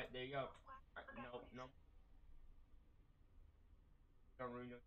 Alright, there you go. Alright, no, no. Don't ruin your